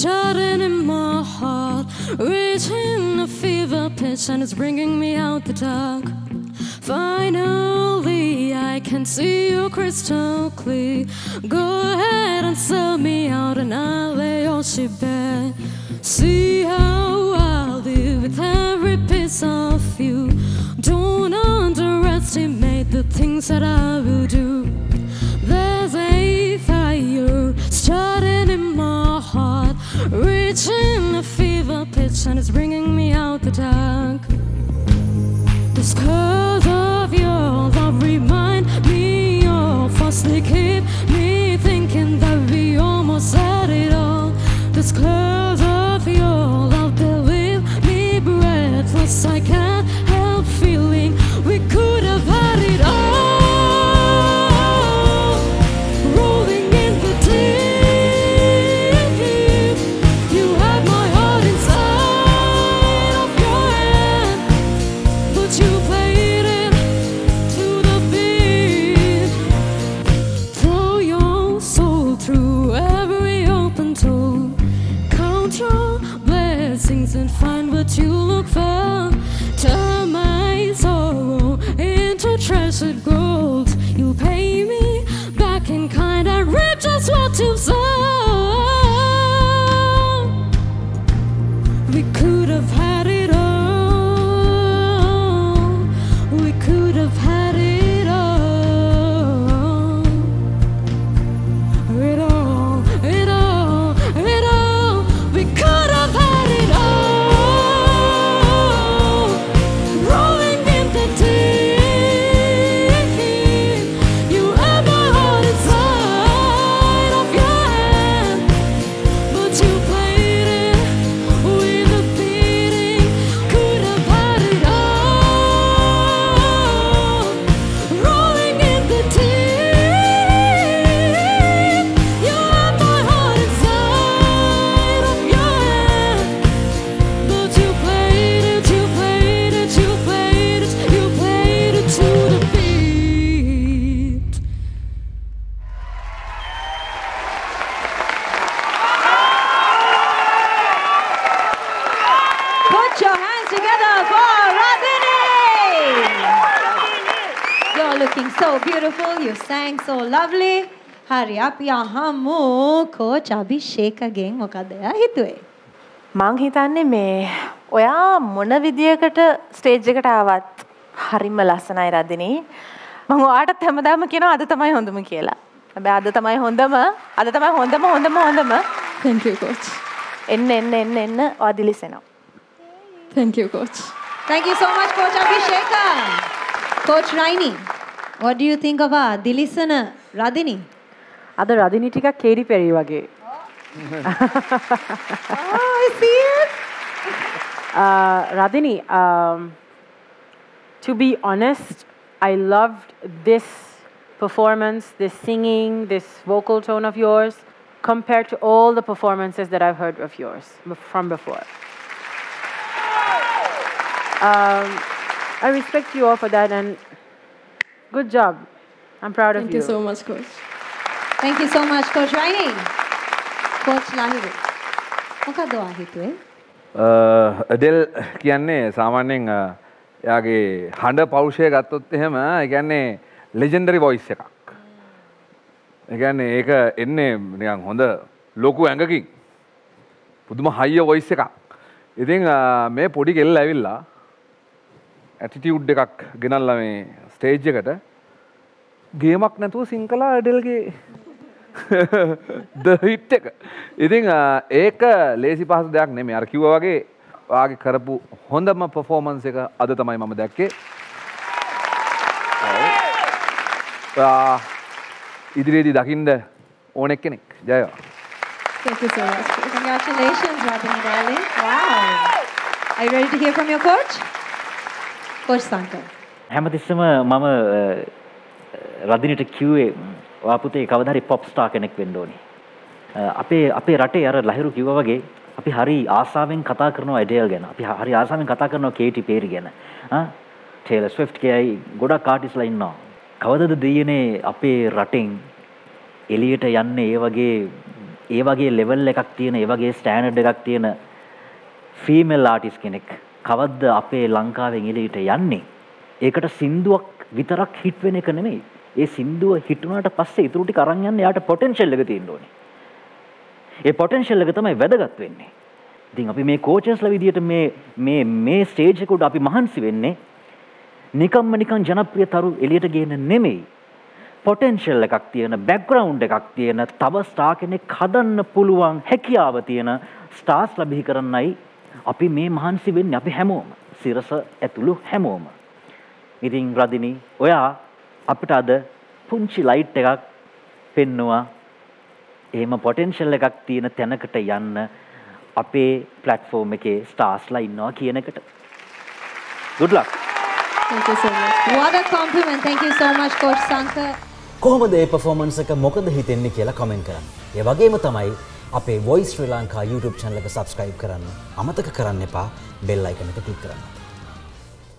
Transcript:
starting in my heart, reaching a fever pitch, and it's bringing me out the dark. Finally, I can see you crystal clear. Go ahead and sell me out, and I'll lay your ship bare. See how I'll live with every piece of you. Don't underestimate the things that I will do. Reaching a fever pitch, and it's bringing me out the dark. This curse of your love remind me of us. They keep me thinking that we almost had it all. This curse gold. You pay me back in kind I reap just what you've sown. We could have had it all. We could have had it looking so beautiful. You sang so lovely. හරි අපි අහමු coach අභිෂේකගෙන් මොකද එයා හිතුවේ? මං හිතන්නේ මේ ඔයා මොන විදියකට ස්ටේජ් එකට ආවත් හරිම ලස්සනයි රදිනී. මම ඔයාටත් හැමදාම කියනවා අද තමයි හොඳම කියලා. හැබැයි අද තමයි හොඳම අද තමයි හොඳම හොඳම හොඳම. Thank you, coach. එන්න එන්න එන්න එන්න ඔයා දිලිසෙනවා. Thank you, coach. Thank you so much Coach Abhisheka. Coach Raini, what do you think of our Dilisana Radhini? අද රදිනි ටිකක් කේරි පෙරී වගේ. Oh, I see it. Uh, Radhini, um, to be honest, I loved this performance, this singing, this vocal tone of yours, compared to all the performances that I've heard of yours b- from before. Um, I respect you all for that, and good job. I'm proud Thank of you so much, coach. Thank you so much Coach Raini. Coach Lahiru. මොකද ඔයා හිතුවේ? අඩෙල් කියන්නේ සාමාන්‍යයෙන් එයාගේ හඬ පෞෂය ගත්තොත් එහෙම එකන්නේ ලෙජෙන්ඩරි වොයිස් එකක්. එකන්නේ ඒක එන්නේ නිකන් හොඳ ලොකු ඇඟකින් පුදුම හයිය වොයිස් එකක්. ඉතින් මේ පොඩි කෙල්ල ඇවිල්ලා ඇටිටියුඩ් එකක් ගෙනල්ල මේ ස්ටේජ් එකට ගේමක් නැතුව සිංකලා අඩෙල්ගේ දහිට් එක ඉතිං අ, ඒක ලේසි පහසු දෙයක් නෙමේ අර කිව්ව වගේ ඔයාගේ කරපු හොඳම පෆෝමන්ස් එක අද තමයි මම දැක්කේ ඔයා ඉදිරියේදී දකිින්ද ඕනෙක් කෙනෙක් ජයවා Thank you so much. coach. Congratulations Radhini darling. Wow. Are you ready to hear from your coach? Coach Sankar. හැමතිස්සම මම රදිනට කිව්වේ ඔයා පුතේ කවදා හරි පොප් ස්ටාර් කෙනෙක් වෙන්න ඕනේ. අ, අපේ අපේ රටේ අර ලහිරු කිව්වා වගේ අපි හරි ආසාවෙන් කතා කරනවා ඇඩේල් ගැන. අපි හරි ආසාවෙන් කතා කරනවා කේටි පේරි ගැන. ආ ටේලර් ස්විෆ්ට් කියයි ගොඩක් ආටිස්ලා ඉන්නවා. කවදද දෙයනේ අපේ රටෙන් එළියට යන්නේ ඒ වගේ ඒ වගේ ලෙවල් එකක් තියෙන ඒ වගේ ස්ටෑන්ඩඩ් එකක් තියෙන ෆීමේල් ආටිස් කෙනෙක් කවද්ද අපේ ලංකාවෙන් එළියට යන්නේ ඒකට සින්දුවක් විතරක් හිට් වෙන එක නෙමෙයි. ඒ සින්දුව හිට් වුණාට පස්සේ ඊටු ටික අරන් යන්න යාට පොටෙන්ෂල් එක තියෙන්න ඕනේ. ඒ පොටෙන්ෂල් එක තමයි වැදගත් වෙන්නේ. ඉතින් අපි මේ කෝචස්ලා විදියට මේ මේ මේ ස්ටේජ් එක උඩ අපි මහන්සි වෙන්නේ නිකම්ම නිකන් ජනප්‍රිය තරු එළියට ගේන්න නෙමෙයි. පොටෙන්ෂල් එකක් තියෙන බැක්ග්‍රවුන්ඩ් එකක් තියෙන තව ස්ටාර් කෙනෙක් හදන්න පුළුවන් හැකියාව තියෙන ස්ටාර්ස් ලබිහි කරන්නයි අපි මේ මහන්සි වෙන්නේ අපි හැමෝම. සිරස ඇතුළු හැමෝම. ඉතින් රදිනී ඔයා අපිට අද පුංචි ලයිට් එකක් පෙන්නවා එහෙම පොටෙන්ෂල් එකක් තියෙන තැනකට යන්න අපේ ප්ලට්ෆෝර්ම් එකේ ස්ටාර්ස්ලා ඉන්නවා කියන එකට good luck Thank you so much. What a compliment. Thank you so much, Coach Sankar. කොහොමද ඒ පෆෝමන්ස් එක මොකද හිතෙන්නේ කියලා කමෙන්ට් කරන්න. ඒ වගේම තමයි අපේ Voice ශ්‍රී ලංකා YouTube channel එක subscribe කරන්න. අමතක කරන්න එපා bell icon එක click කරන්න.